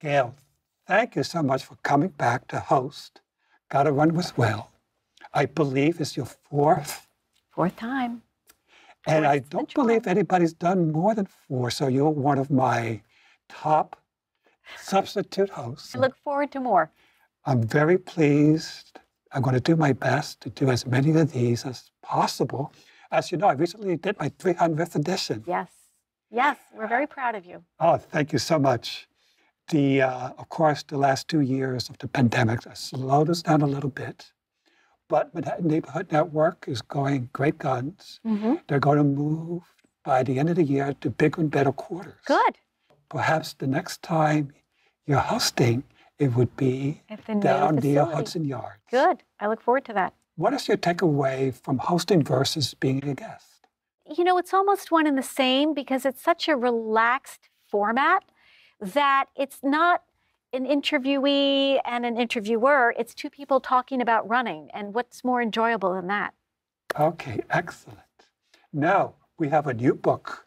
Gail, thank you so much for coming back to host Gotta Run with Will. I believe it's your fourth. Fourth time. And I don't believe anybody's done more than four, so you're one of my top substitute hosts. I look forward to more. I'm very pleased. I'm going to do my best to do as many of these as possible. As you know, I recently did my 300th edition. Yes. Yes, we're very proud of you. Oh, thank you so much. The, uh, of course, the last two years of the pandemic has slowed us down a little bit. But Manhattan Neighborhood Network is going great guns. Mm-hmm. They're going to move by the end of the year to bigger and better quarters. Good. Perhaps the next time you're hosting, it would be the down near. Hudson Yards. Good. I look forward to that. What is your takeaway from hosting versus being a guest? You know, it's almost one and the same because it's such a relaxed format that it's not an interviewee and an interviewer. It's two people talking about running. And what's more enjoyable than that? Okay, excellent. Now we have a new book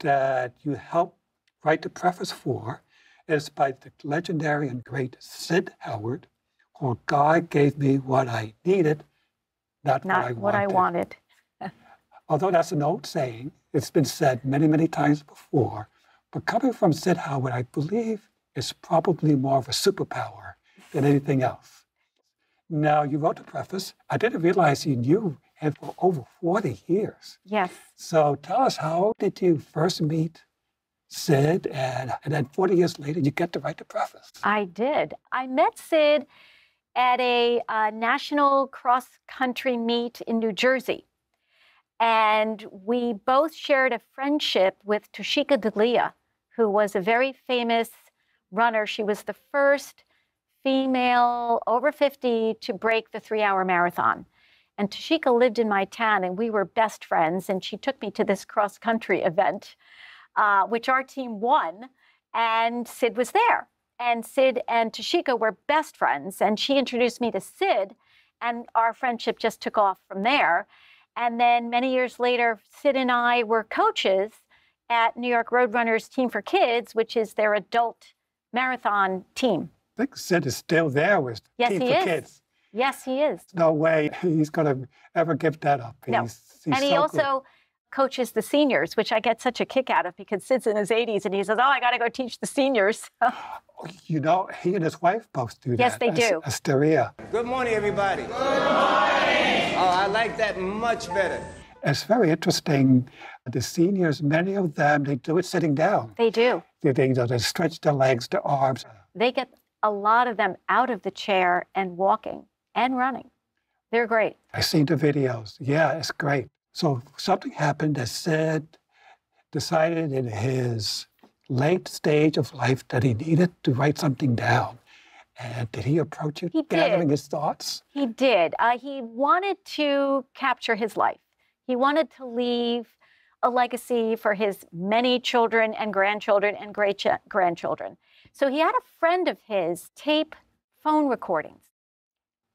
that you helped write the preface for. It's by the legendary and great Sid Howard, called God Gave Me What I Needed, Not, Not What I what Wanted. I wanted. Although that's an old saying, it's been said many, many times before. But coming from Sid Howard, I believe is probably more of a superpower than anything else. Now, you wrote the preface. I didn't realize you knew him for over 40 years. Yes. So tell us, how did you first meet Sid? And, and then 40 years later, you get to write the preface. I did. I met Sid at a uh, national cross country meet in New Jersey. And we both shared a friendship with Toshiko D'Elia, who was a very famous runner. She was the first female over 50 to break the three hour marathon. And Toshiko lived in my town, and we were best friends. And she took me to this cross country event, uh, which our team won, and Sid was there. And Sid and Toshiko were best friends, and she introduced me to Sid, and our friendship just took off from there. And then many years later, Sid and I were coaches at New York Roadrunners Team for Kids, which is their adult marathon team. I think Sid is still there with Yes, Team he for is. Kids. Yes, he is. No way he's going to ever give that up. No. He's, he's and he so also good. coaches the seniors, which I get such a kick out of because Sid's in his 80s and he says, Oh, I got to go teach the seniors. You know, he and his wife both do Yes, that. Yes, they do. Asteria. Good morning, everybody. Good morning. Oh, I like that much better. It's very interesting. The seniors, many of them, they do it sitting down. they do. They, they, they stretch their legs, their arms. They get a lot of them out of the chair and walking and running. They're great. I seen the videos. Yeah, it's great. So something happened that Sid decided in his late stage of life that he needed to write something down. And did he approach you He gathering did. his thoughts? He did. Uh, he wanted to capture his life. He wanted to leave a legacy for his many children and grandchildren and great ch- grandchildren. So he had a friend of his tape phone recordings.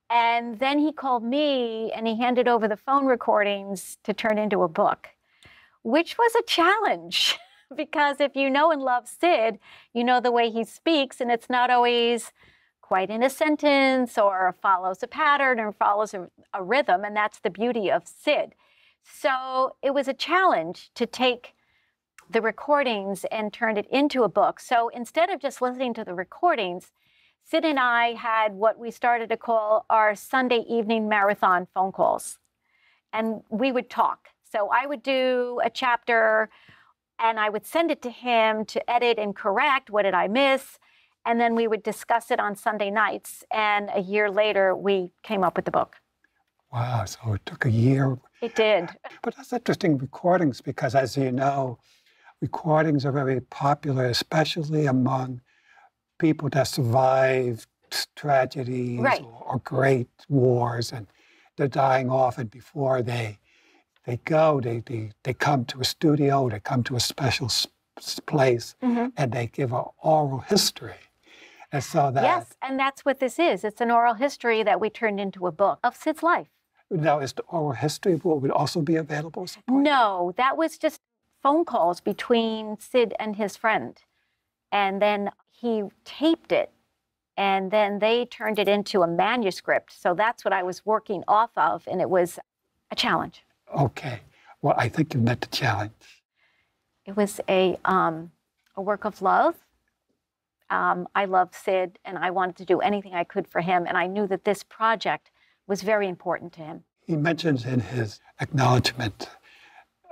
And then he called me and he handed over the phone recordings to turn into a book, which was a challenge because if you know and love Sid, you know the way he speaks, and it's not always quite in a sentence or follows a pattern or follows a, a rhythm, and that's the beauty of Sid. So it was a challenge to take the recordings and turn it into a book. So instead of just listening to the recordings, Sid and I had what we started to call our Sunday evening marathon phone calls. And we would talk. So I would do a chapter and I would send it to him to edit and correct. What did I miss? And then we would discuss it on Sunday nights. And a year later, we came up with the book. Wow, so it took a year. It did. But that's interesting recordings because, as you know, recordings are very popular, especially among people that survived tragedies Right. or, or great wars and they're dying off and before they they go they, they they come to a studio they come to a special place Mhm. and they give an oral history and so that Yes, and that's what this is. It's an oral history that we turned into a book of Sid's life. Now is the oral history will would also be available at some point? No, that was just phone calls between Sid and his friend. And then he taped it and then they turned it into a manuscript. So that's what I was working off of, and it was a challenge. Okay. Well, I think you met the challenge. It was a, um, a work of love. Um, I love Sid, and I wanted to do anything I could for him, and I knew that this project was very important to him. He mentions in his acknowledgement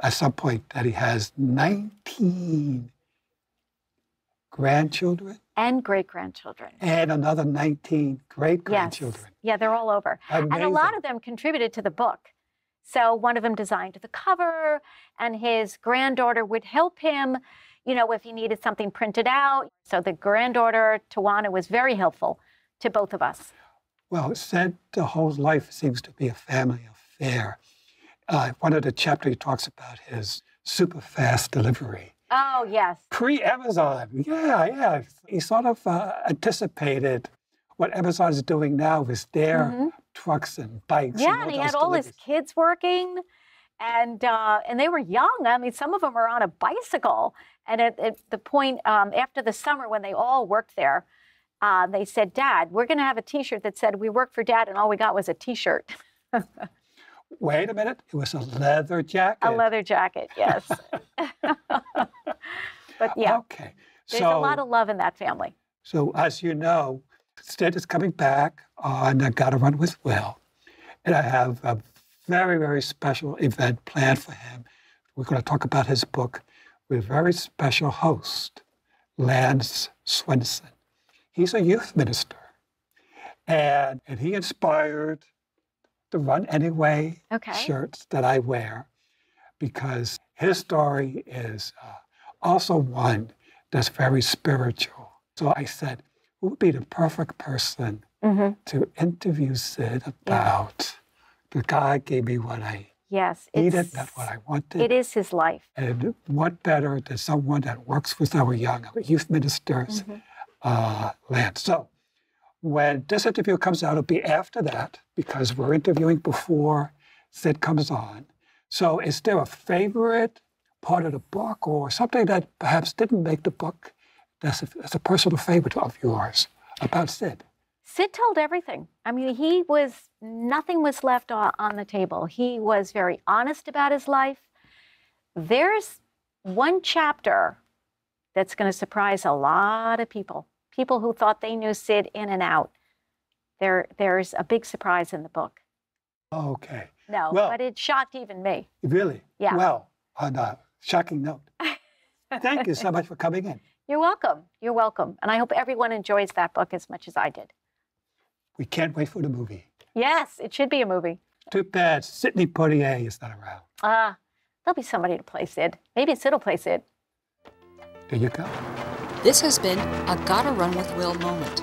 at some point that he has 19 grandchildren and great grandchildren. And another 19 great grandchildren. Yes. Yeah, they're all over. Amazing. And a lot of them contributed to the book. So one of them designed the cover, and his granddaughter would help him, you know, if he needed something printed out. So the granddaughter, Tawana, was very helpful to both of us. Well, said the whole life seems to be a family affair. Uh, one of the chapters he talks about his super fast delivery. Oh, yes. Pre Amazon. Yeah, yeah. He sort of uh, anticipated what Amazon is doing now with their mm-hmm. trucks and bikes. Yeah, and, and he had all his kids working. And uh, and they were young. I mean, some of them were on a bicycle. And at, at the point um, after the summer when they all worked there, uh, they said, "Dad, we're going to have a T-shirt that said we work for Dad," and all we got was a T-shirt. Wait a minute. It was a leather jacket. A leather jacket, yes. but yeah. Okay. There's so, a lot of love in that family. So, as you know, Sid is coming back on I Gotta Run with Will. And I have a very, very special event planned for him. We're going to talk about his book with a very special host, Lance Swenson. He's a youth minister. And, and he inspired the Run Anyway okay. shirts that I wear because his story is uh, also one that's very spiritual. So I said, who would be the perfect person mm-hmm. to interview Sid about? Yeah. The guy gave me what I yes, needed, not what I wanted. It is his life. And what better than someone that works with our young youth ministers, mm-hmm. Uh, Lance. So when this interview comes out, it'll be after that because we're interviewing before Sid comes on. So, is there a favorite part of the book or something that perhaps didn't make the book that's a, that's a personal favorite of yours about Sid? Sid told everything. I mean, he was, nothing was left on the table. He was very honest about his life. There's one chapter that's going to surprise a lot of people people who thought they knew Sid in and out. There, there's a big surprise in the book. Okay. No, well, but it shocked even me. Really? Yeah. Well, on a shocking note. Thank you so much for coming in. You're welcome. You're welcome. And I hope everyone enjoys that book as much as I did. We can't wait for the movie. Yes, it should be a movie. Too bad Sidney Poitier is not around. Ah, uh, there'll be somebody to play Sid. Maybe Sid will play Sid. There you go. This has been a Gotta Run with Will moment.